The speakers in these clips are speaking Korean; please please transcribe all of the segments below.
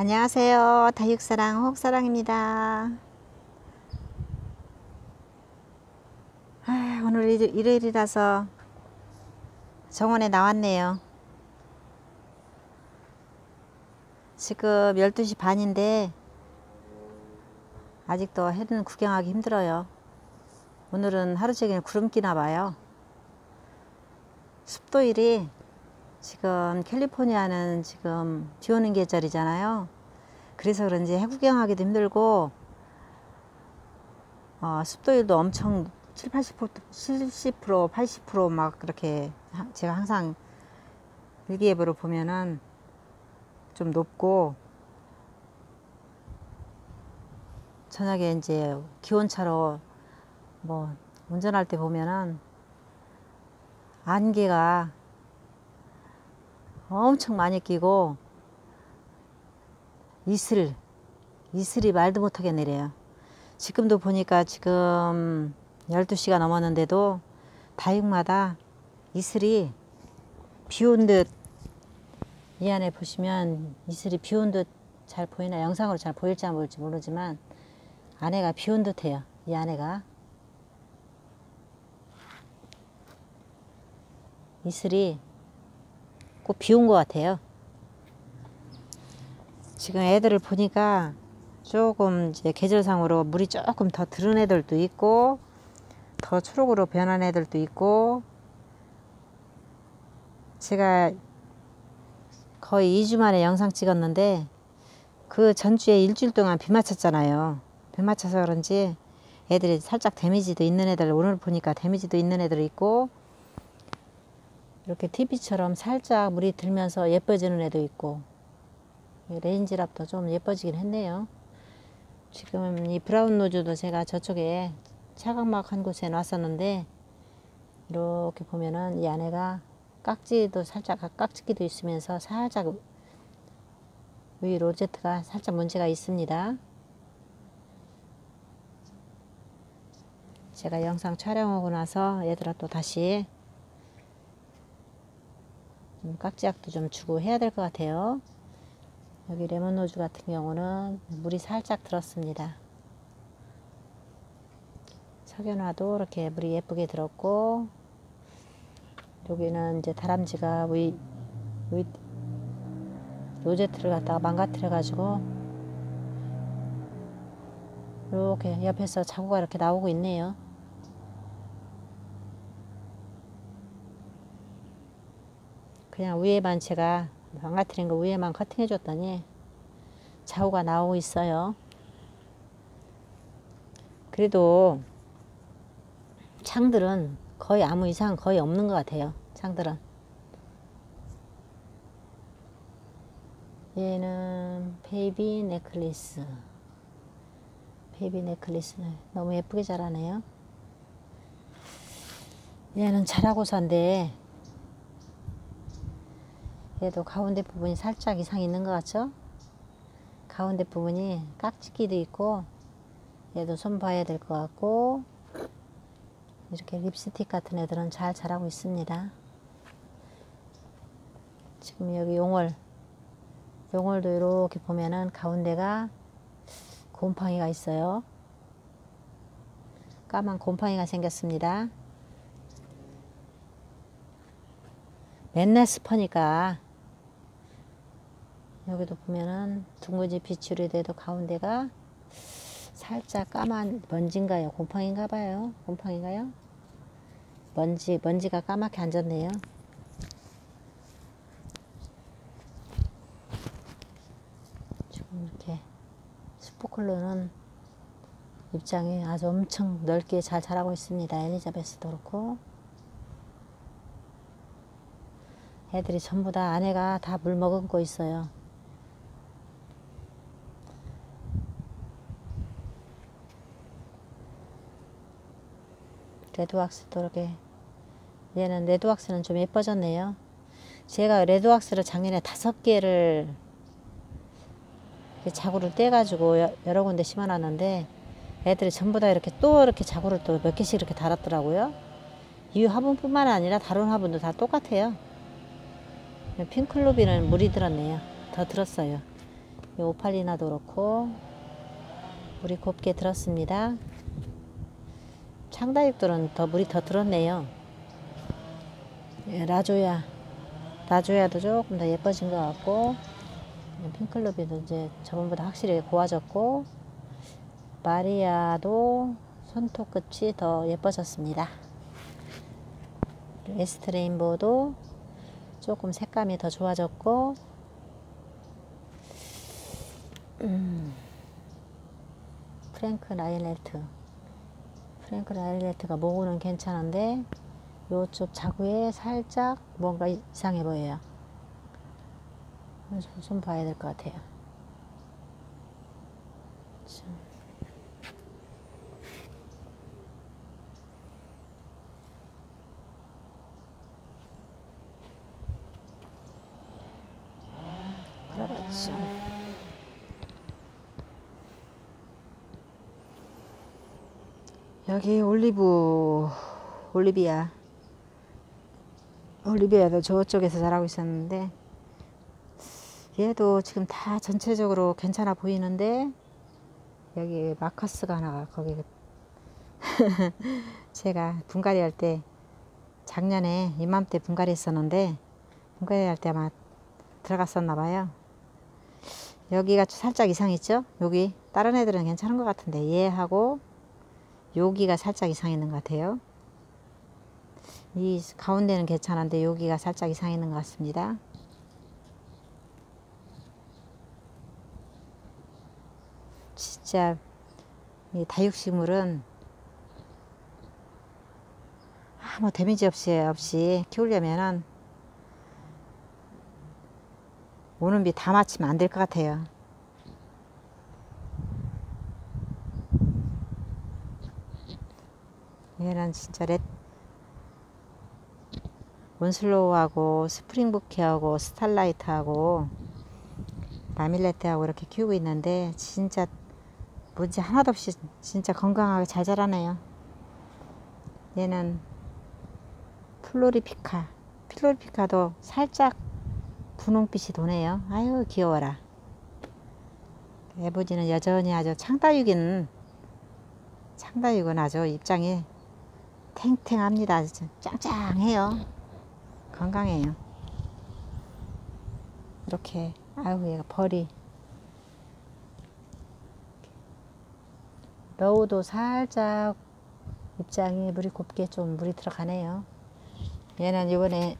안녕하세요. 다육사랑 혹사랑입니다. 아, 오늘 일- 일요일이라서 정원에 나왔네요. 지금 12시 반인데 아직도 해는 구경하기 힘들어요. 오늘은 하루 종일 구름 끼나 봐요. 습도일이 지금 캘리포니아는 지금 비 오는 계절이잖아요. 그래서 그런지 해구경하기도 힘들고 어, 습도율도 엄청 7, 80%, 70%, 80%막 그렇게 하- 제가 항상 일기예보를 보면은 좀 높고 저녁에 이제 기온차로 뭐 운전할 때 보면은 안개가 엄청 많이 끼고 이슬 이슬이 말도 못하게 내려요. 지금도 보니까 지금 12시가 넘었는데도 다육마다 이슬이 비온 듯 이 안에 보시면 이슬이 비온 듯 잘 보이나 영상으로 잘 보일지 안 보일지 모르지만 안에가 비온 듯해요. 이 안에가 이슬이 꼭비온것 같아요. 지금 애들을 보니까 조금 이제 계절상으로 물이 조금 더 들은 애들도 있고 더 초록으로 변한 애들도 있고 제가 거의 2주 만에 영상 찍었는데 그 전주에 일주일 동안 비 맞췄잖아요. 비 맞춰서 그런지 애들이 살짝 데미지도 있는 애들 오늘 보니까 데미지도 있는 애들 있고 이렇게 Tippy처럼 살짝 물이 들면서 예뻐지는 애도 있고 Raindrop도 좀 예뻐지긴 했네요. 지금 이 Brown Rose도 제가 저쪽에 차각막 한 곳에 놨었는데 이렇게 보면은 이 안에가 깍지도 살짝 깍지기도 있으면서 살짝 위 로제트가 살짝 문제가 있습니다. 제가 영상 촬영하고 나서 얘들아 또 다시 좀 깍지약도 좀 주고 해야 될 것 같아요. 여기 Lemon Rose 같은 경우는 물이 살짝 들었습니다. 석연화도 이렇게 물이 예쁘게 들었고 여기는 이제 다람쥐가 위, 위 로제트를 갖다가 망가뜨려 가지고 이렇게 옆에서 자구가 이렇게 나오고 있네요. 그냥 위에만 제가 망가뜨린 거 위에만 커팅해 줬더니 자우가 나오고 있어요. 그래도 창들은 거의 아무 이상 거의 없는 것 같아요. 창들은. 얘는 Baby Necklace. Baby Necklace 너무 예쁘게 자라네요. 얘는 자라고사인데 얘도 가운데 부분이 살짝 이상 있는 것 같죠? 가운데 부분이 깍지기도 있고 얘도 손 봐야 될 것 같고 이렇게 립스틱 같은 애들은 잘 자라고 있습니다. 지금 여기 용월 용월도 이렇게 보면은 가운데가 곰팡이가 있어요. 까만 곰팡이가 생겼습니다. 맨날 습하니까 여기도 보면은 둥근지 빛으로 돼도 가운데가 살짝 까만 먼지인가요? 곰팡인가 봐요. 곰팡인가요? 먼지, 먼지가 까맣게 앉았네요. 지금 이렇게 스포클로는 입장이 아주 엄청 넓게 잘 자라고 있습니다. 엘리자베스도 그렇고. 애들이 전부 다 안에가 다 물 머금고 있어요. 레드왁스도 이렇게 얘는 레드왁스는 좀 예뻐졌네요. 제가 레드왁스를 작년에 다섯 개를 자구를 떼가지고 여- 여러 군데 심어놨는데 애들이 전부 다 이렇게 또 이렇게 자구를 또 몇 개씩 이렇게 달았더라고요. 이 화분뿐만 아니라 다른 화분도 다 똑같아요. 핑클로비는 물이 들었네요. 더 들었어요. 이 오팔리나도 그렇고 물이 곱게 들었습니다. 창다육들은 더 물이 더 들었네요. 예, 라조야, 라조야도 조금 더 예뻐진 것 같고 Pinkle Ruby도 이제 저번보다 확실히 고와졌고 마리아도 손톱 끝이 더 예뻐졌습니다. West Rainbow도 조금 색감이 더 좋아졌고 음, 프랭크 라일레트 프랭크 라일레트가 모고는 괜찮은데 요쪽 자구에 살짝 뭔가 이상해 보여요. 좀, 좀 봐야 될 것 같아요. 좀. 그렇죠. 여기 올리브 올리비아. 올리비아도 저쪽에서 자라고 있었는데 얘도 지금 다 전체적으로 괜찮아 보이는데 여기 마커스가 하나가 거기 제가 분갈이 할 때 작년에 이맘때 분갈이 했었는데 분갈이 할 때 아마 들어갔었나 봐요. 여기가 살짝 이상했죠? 여기 다른 애들은 괜찮은 것 같은데 얘하고 여기가 살짝 이상했는 것 같아요 이 가운데는 괜찮은데 여기가 살짝 이상했는 것 같습니다 진짜 이 다육식물은 아무 데미지 없이 없이 키우려면은 오는 비 다 맞추면 안 될 것 같아요. 얘는 진짜 렛 온슬로우하고 스프링부케하고 스탈라이트하고 라밀레트하고 이렇게 키우고 있는데 진짜 문제 하나도 없이 진짜 건강하게 잘 자라네요. 얘는 플로리피카 플로리피카도 살짝 분홍빛이 도네요. 아유 귀여워라. 애보지는 여전히 아주 창다육인 창다육은 아주 입장이 탱탱합니다. 짱짱해요. 건강해요. 이렇게 아유 얘가 벌이 러우도 살짝 입장이 물이 곱게 좀 물이 들어가네요. 얘는 이번에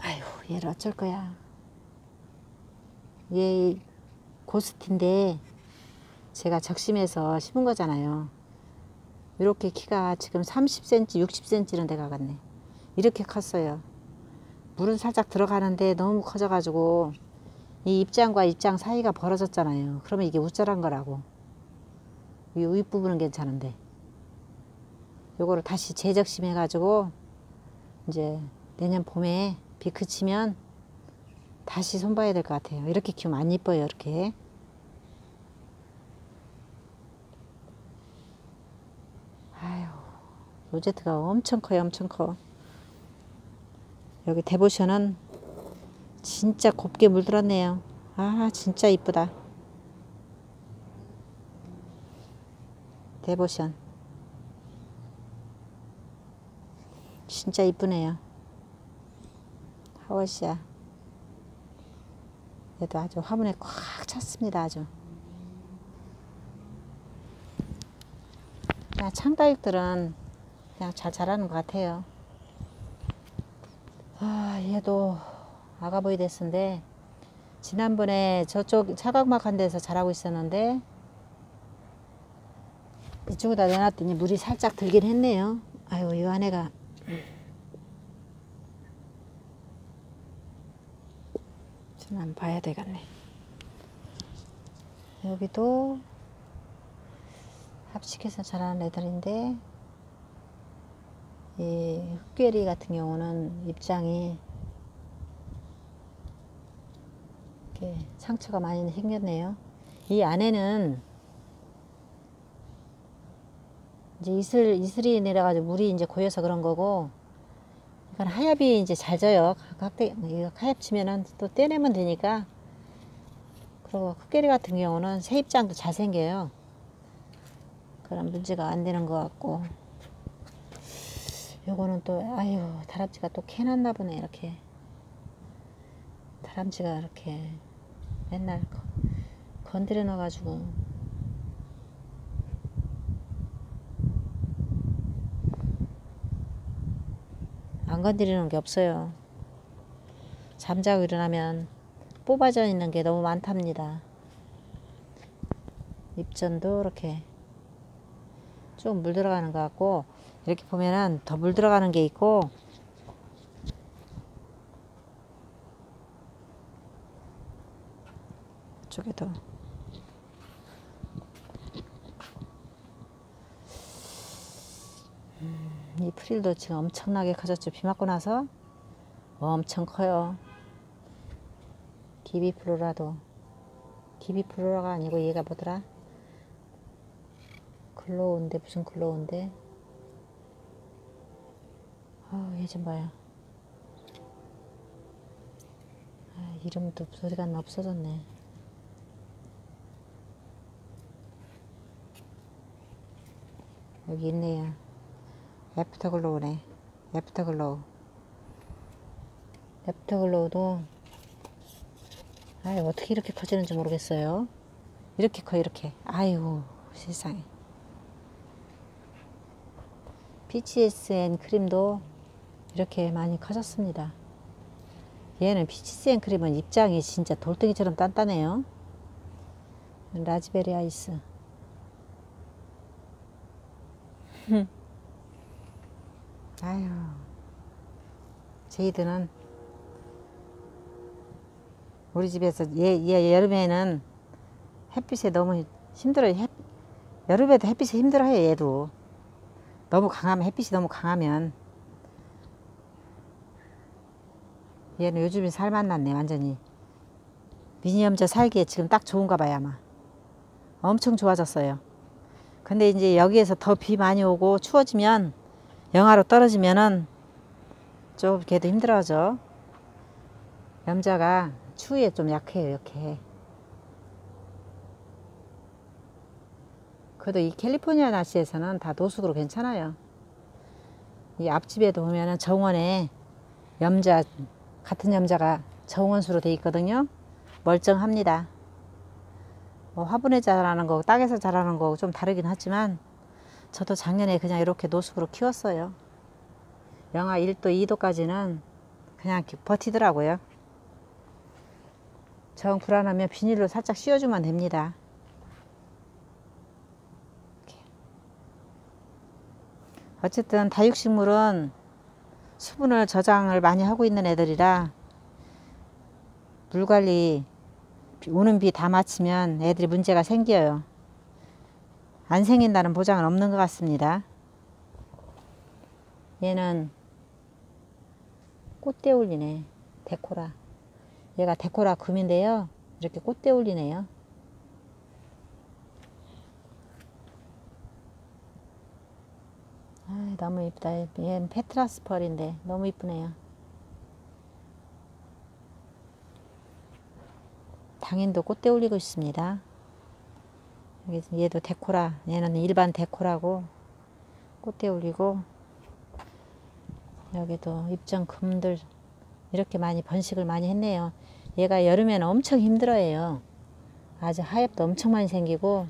아유 얘를 어쩔 거야. 얘 고스티인데 제가 적심해서 심은 거잖아요. 이렇게 키가 지금 30cm, 60cm는 돼가 갔네. 이렇게 컸어요. 물은 살짝 들어가는데 너무 커져가지고 이 입장과 입장 사이가 벌어졌잖아요. 그러면 이게 우짜란 거라고. 이 윗부분은 괜찮은데 요거를 다시 재적심 해 가지고 이제 내년 봄에 비 그치면 다시 손봐야 될 것 같아요 이렇게 키우면 안 이뻐요 이렇게 아유 로제트가 엄청 커요 엄청 커. 여기 데보션은 진짜 곱게 물들었네요. 아 진짜 이쁘다. 데보션. 진짜 이쁘네요. 하워시야 얘도 아주 화분에 꽉 찼습니다 아주. 그냥 창다육들은 그냥 잘 자라는 것 같아요 아 얘도 아가보이 됐는데 지난번에 저쪽 차각막 한 데서 자라고 있었는데 이쪽에다 내놨더니 물이 살짝 들긴 했네요. 아유, 이 안에가. 좀 안 봐야 되겠네. 여기도 합식해서 자라는 애들인데, 이 흑괴리 같은 경우는 입장이 이렇게 상처가 많이 생겼네요. 이 안에는 이제 이슬, 이슬이 내려가지고 물이 이제 고여서 그런 거고, 이건 하엽이 이제 잘 져요. 각대, 이거 하엽 치면은 또 떼내면 되니까, 그리고 흑개리 같은 경우는 세입장도 잘 생겨요. 그런 문제가 안 되는 것 같고 요거는 또 아유 다람쥐가 또 캐놨나 보네 이렇게 다람쥐가 이렇게 맨날 거- 건드려 놔 가지고 안 건드리는 게 없어요. 잠자고 일어나면 뽑아져 있는 게 너무 많답니다. 입전도 이렇게 쭉물 들어가는 것 같고 이렇게 보면은 더 물 들어가는 게 있고 이쪽에도 음, 이 프릴도 지금 엄청나게 커졌죠. 비 맞고 나서 엄청 커요. 기비플로라도 기비플로라가 아니고 얘가 뭐더라? glow인데 무슨 glow인데? 아, 얘좀 봐요. 아, 이름도 소리가 안나 없어졌네. 여기 있네요. Afterglow네. Afterglow. Afterglow도 아 어떻게 이렇게 커지는지 모르겠어요. 이렇게 커 이렇게. 아이고 세상에. PCSN 크림도 이렇게 많이 커졌습니다. 얘는 PCSN 크림은 입장이 진짜 돌덩이처럼 단단해요. Raspberry Ice. 아유, 제이드는 우리 집에서 얘, 얘 여름에는 햇빛에 너무 힘들어요. 햇, 여름에도 햇빛에 힘들어요. 얘도 너무 강하면 햇빛이 너무 강하면 얘는 요즘에 살 만났네 완전히 미니엄저 살기에 지금 딱 좋은가 봐요 아마 엄청 좋아졌어요. 근데 이제 여기에서 더 비 많이 오고 추워지면 영하로 떨어지면은 좀 걔도 힘들어져. 염자가 추위에 좀 약해요, 이렇게. 그래도 이 캘리포니아 날씨에서는 다 노숙으로 괜찮아요. 이 앞집에도 보면은 정원에 염자, 같은 염자가 정원수로 돼 있거든요. 멀쩡합니다. 뭐 화분에 자라는 거, 땅에서 자라는 거좀 다르긴 하지만 저도 작년에 그냥 이렇게 노숙으로 키웠어요. 영하 1도, 2도까지는 그냥 버티더라고요. 정 불안하면 비닐로 살짝 씌워주면 됩니다. 어쨌든 다육식물은 수분을 저장을 많이 하고 있는 애들이라 물 관리 오는 비 다 마치면 애들이 문제가 생겨요. 안 생긴다는 보장은 없는 것 같습니다. 얘는 꽃대 올리네. 데코라. 얘가 데코라 금인데요. 이렇게 꽃대 올리네요. 아, 너무 이쁘다. 얘는 페트라스 펄인데 너무 이쁘네요. 당인도 꽃대 올리고 있습니다. 얘도 데코라. 얘는 일반 데코라고 꽃대 올리고 여기도 입장 금들 이렇게 많이 번식을 많이 했네요. 얘가 여름에는 엄청 힘들어해요. 아주 하엽도 엄청 많이 생기고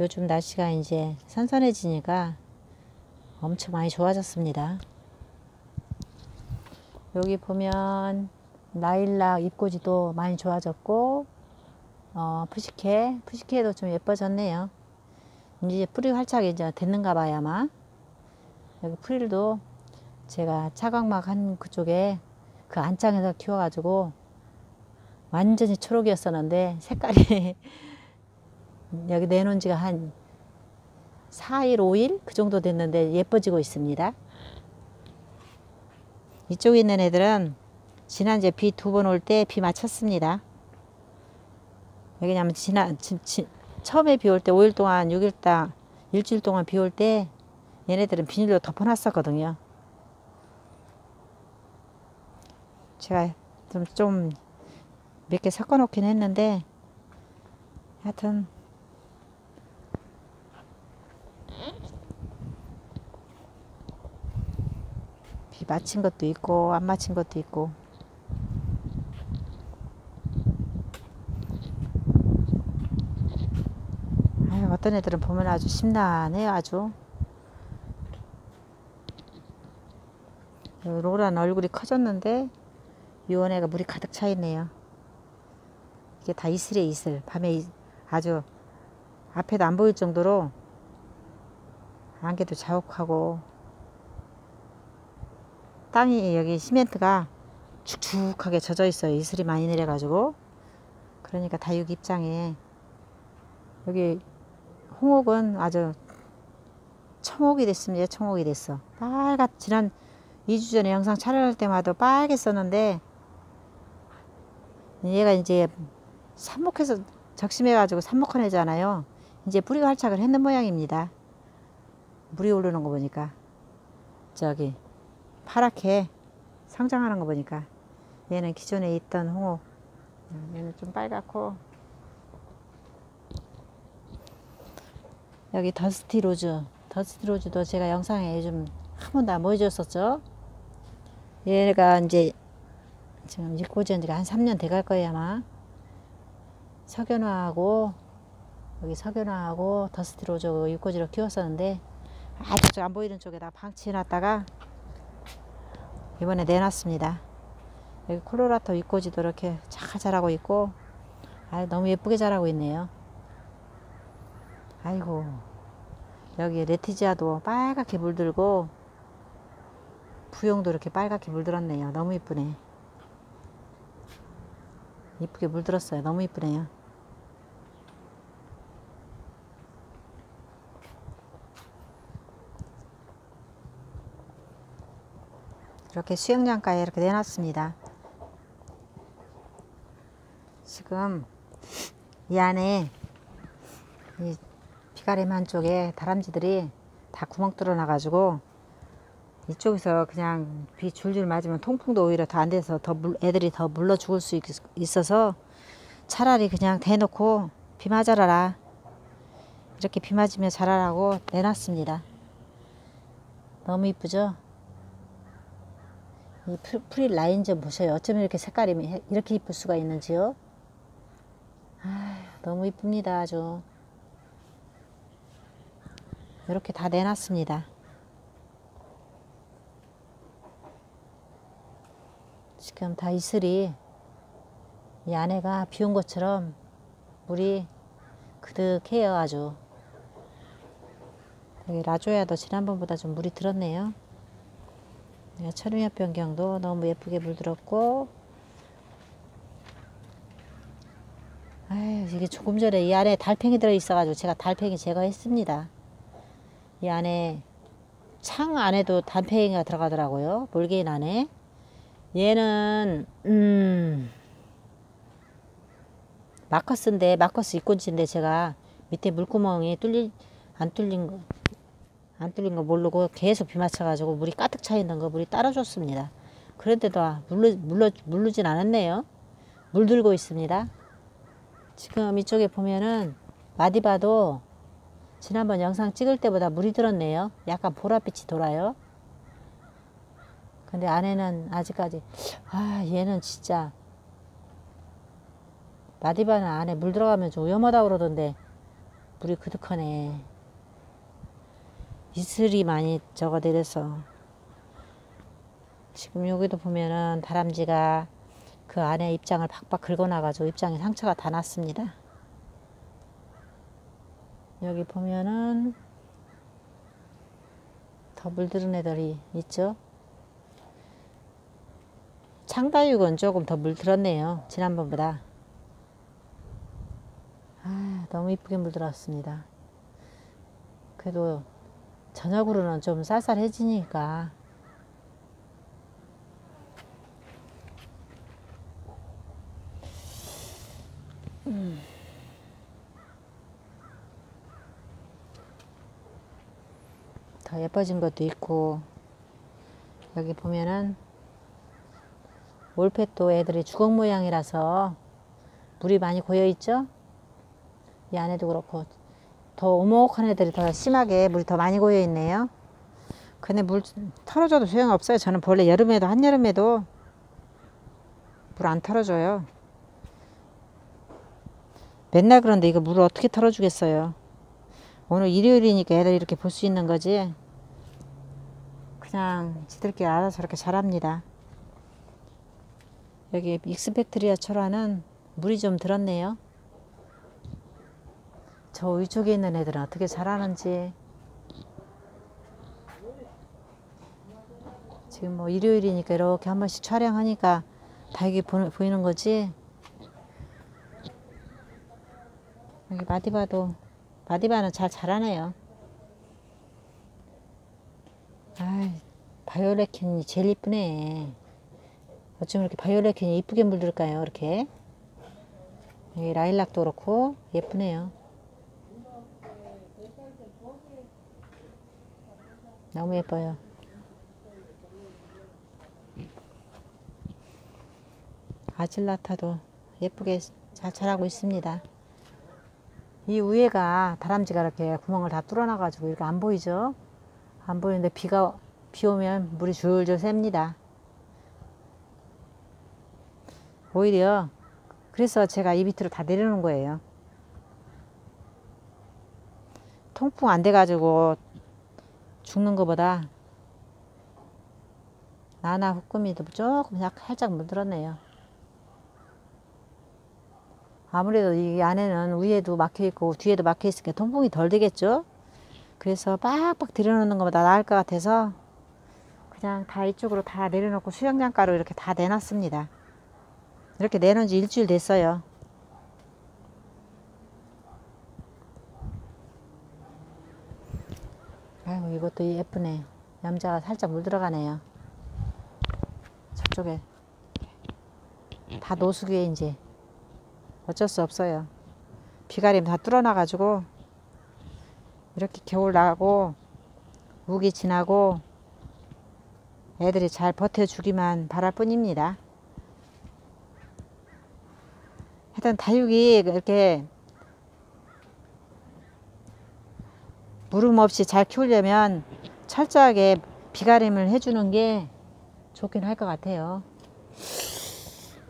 요즘 날씨가 이제 선선해지니까 엄청 많이 좋아졌습니다. 여기 보면 라일락 잎꽂이도 많이 좋아졌고 어, 푸시케 푸시케도 좀 예뻐졌네요. 이제 풀이 활짝 이제 됐는가 봐요 아마. 여기 프릴도 제가 차광막 한 그쪽에 그 안장에서 키워가지고 완전히 초록이었었는데 색깔이 여기 내놓은 지가 한 4일, 5일 그 정도 됐는데 예뻐지고 있습니다. 이쪽에 있는 애들은 지난주에 비 두 번 올 때 비 맞췄습니다. 왜냐면 지난 지, 지, 처음에 비 올 때 5일 동안 6일 당 일주일 동안 비 올 때 얘네들은 비닐로 덮어놨었거든요. 제가 좀, 좀몇개 섞어 놓긴 했는데 하여튼 비 맞힌 것도 있고 안 맞힌 것도 있고. 아유, 어떤 애들은 보면 아주 심란해요 아주. 로란 얼굴이 커졌는데 유원애가 물이 가득 차 있네요. 이게 다 이슬이에요 이슬. 밤에 이- 아주 앞에도 안 보일 정도로 안개도 자욱하고 땅이 여기 시멘트가 축축하게 젖어 있어요. 이슬이 많이 내려가지고. 그러니까 다육 입장에 여기 홍옥은 아주 청옥이 됐습니다. 청옥이 됐어. 빨갛 지난 2주 전에 영상 촬영할 때마다 빨갰었는데 얘가 이제 삽목해서 적심해가지고 삽목한 애잖아요. 이제 뿌리가 활착을 했는 모양입니다. 물이 오르는 거 보니까 저기 파랗게 성장하는 거 보니까 얘는 기존에 있던 홍옥. 음, 얘는 좀 빨갛고. 여기 Dusty Rose. Dusty Rose도 제가 영상에 요즘 한 번도 안 보여줬었죠? 얘가 이제 지금 잎꽂이한 지가 한 3년 돼갈 거예요 아마. 석연화하고 여기 석연화하고 더스티 로즈 잎꽂이로 키웠었는데 아주 안 보이는 쪽에다 방치해놨다가 이번에 내놨습니다. 여기 콜로라토 잎꽂이도 이렇게 잘 자라고 있고 아 너무 예쁘게 자라고 있네요. 아이고 여기 레티지아도 빨갛게 물들고 부용도 이렇게 빨갛게 물들었네요. 너무 이쁘네. 이쁘게 물들었어요. 너무 이쁘네요. 이렇게 수영장가에 이렇게 내놨습니다. 지금 이 안에 이 비가림 한쪽에 다람쥐들이 다 구멍 뚫어 놔가지고 이쪽에서 그냥 비 줄줄 맞으면 통풍도 오히려 더 안 돼서 더 물, 애들이 더 물러 죽을 수 있, 있어서 차라리 그냥 대놓고 비 맞아라 이렇게 비 맞으며 자라라고 내놨습니다. 너무 이쁘죠? 이 풀- 프릴 라인 좀 보셔요. 어쩜 이렇게 색깔이 해- 이렇게 이쁠 수가 있는지요? 아 너무 이쁩니다. 아주. 이렇게 다 내놨습니다. 지금 다 이슬이 이 안에가 비온 것처럼 물이 그득해요. 아주. 여기 라조야도 지난번보다 좀 물이 들었네요. 철음엽 변경도 너무 예쁘게 물들었고 아유 이게 조금 전에 이 안에 달팽이 들어 있어가지고 제가 달팽이 제거했습니다. 이 안에 창 안에도 달팽이가 들어가더라고요. 몰개인 안에 얘는 음 마커스인데 마커스 입곤지인데 제가 밑에 물구멍이 뚫리 안 뚫린 거 안 뚫린 거 모르고 계속 비 맞춰가지고 물이 가득 차 있는 거 물이 따라줬습니다. 그런데도 아, 물르, 물러, 물르진 않았네요. 물들고 있습니다. 지금 이쪽에 보면은 마디바도 지난번 영상 찍을 때보다 물이 들었네요. 약간 보랏빛이 돌아요. 근데 안에는 아직까지 아 얘는 진짜 마디바는 안에 물 들어가면 좀 위험하다고 그러던데 물이 그득하네. 이슬이 많이 저거 내려서 지금 여기도 보면은 다람쥐가 그 안에 입장을 박박 긁어놔가지고 입장에 상처가 다 났습니다. 여기 보면은 더 물들은 애들이 있죠. 창다육은 조금 더 물들었네요. 지난번보다. 아, 너무 이쁘게 물들었습니다. 그래도 저녁으로는 좀 쌀쌀해지니까 음. 더 예뻐진 것도 있고 여기 보면은 올펫도 애들이 주걱 모양이라서 물이 많이 고여 있죠? 이 안에도 그렇고 더 오목한 애들이 더 심하게 물이 더 많이 고여 있네요. 근데 물 털어줘도 소용없어요. 저는 원래 여름에도 한여름에도 물 안 털어줘요. 맨날 그런데 이거 물을 어떻게 털어주겠어요. 오늘 일요일이니까 애들 이렇게 볼 수 있는 거지. 그냥 지들끼리 알아서 이렇게 자랍니다. 여기 익스펙트리아 철화는 물이 좀 들었네요. 저 위쪽에 있는 애들은 어떻게 자라는지 지금 뭐 일요일이니까 이렇게 한 번씩 촬영하니까 다 이게 보, 보이는 거지. 여기 마디바도 마디바는 잘 자라네요. 아, 바이올렛킨이 제일 이쁘네. 어쩜 이렇게 바이올렛킨이 이쁘게 물들까요? 이렇게 라일락도 그렇고 예쁘네요. 너무 예뻐요. 아질라타도 예쁘게 잘 자라고 있습니다. 이 위에가 다람쥐가 이렇게 구멍을 다 뚫어놔 가지고 이렇게 안 보이죠? 안 보이는데 비가 비 오면 물이 줄줄 셉니다. 오히려 그래서 제가 이 밑으로 다 내려놓은 거예요. 통풍 안 돼가지고 죽는 것보다 나나 후꾸미도 조금 살짝 물들었네요. 아무래도 이 안에는 위에도 막혀 있고 뒤에도 막혀 있으니까 통풍이 덜 되겠죠. 그래서 빡빡 들여놓는 것보다 나을 것 같아서 그냥 다 이쪽으로 다 내려놓고 수영장가로 이렇게 다 내놨습니다. 이렇게 내놓은 지 일주일 됐어요. 아이고 이것도 예쁘네. 염자가 살짝 물 들어가네요. 저쪽에 다 노숙이에 이제 어쩔 수 없어요. 비가림 다 뚫어놔 가지고 이렇게 겨울 나고 우기 지나고 애들이 잘 버텨주기만 바랄 뿐입니다. 하여튼 다육이 이렇게 물음 없이 잘 키우려면 철저하게 비가림을 해주는 게 좋긴 할 것 같아요.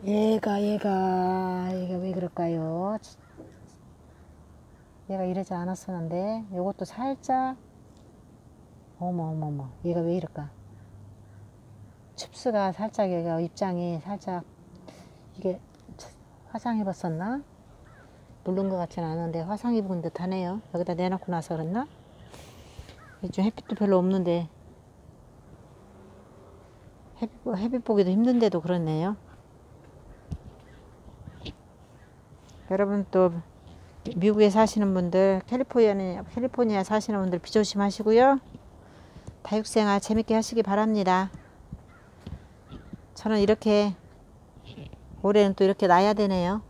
얘가 얘가 얘가 왜 그럴까요? 얘가 이러지 않았었는데 요것도 살짝 어머 어머 어머 얘가 왜 이럴까? 칩스가 살짝 얘가 입장이 살짝 이게 화상 입었었나? 물른 것 같지는 않은데 화상 입은 듯 하네요. 여기다 내놓고 나서 그랬나? 요즘 햇빛도 별로 없는데 햇빛, 햇빛 보기도 힘든데도 그렇네요. 여러분 또 미국에 사시는 분들 캘리포니아, 캘리포니아 사시는 분들 비 조심하시고요. 다육생활 재밌게 하시기 바랍니다. 저는 이렇게 올해는 또 이렇게 놔야 되네요.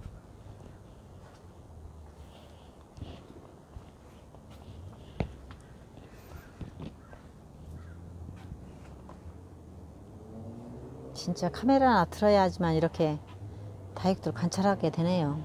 진짜 카메라나 틀어야지만 이렇게 다육들 관찰하게 되네요.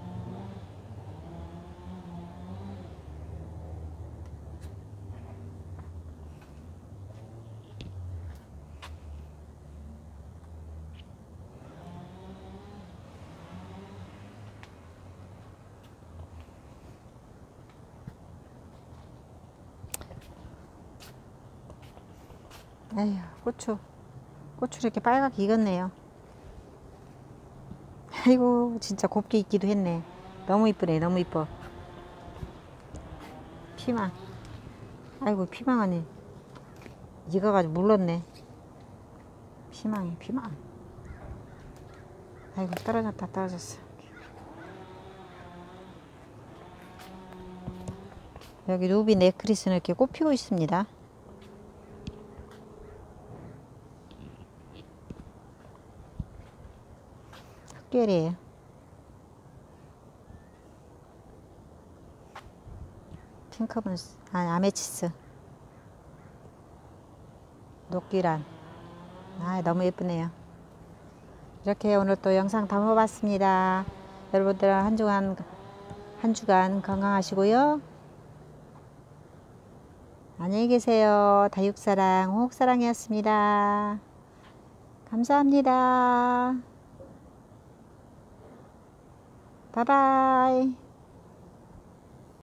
에휴 고추 고추 이렇게 빨갛게 익었네요. 아이고 진짜 곱게 익기도 했네. 너무 이쁘네 너무 이뻐. 피망. 아이고 피망하네. 익어가지고 물렀네. 피망이 피망. 아이고 떨어졌다 떨어졌어. 여기 루비 네크리스는 이렇게 꽃피고 있습니다 흑결이에요. 핑크분, 아, 아메치스. 녹기란. 아, 너무 예쁘네요. 이렇게 오늘 또 영상 담아봤습니다. 여러분들 한 주간 한 주간 건강하시고요. 안녕히 계세요. 다육사랑 호옥사랑이었습니다. 감사합니다. 바이바이.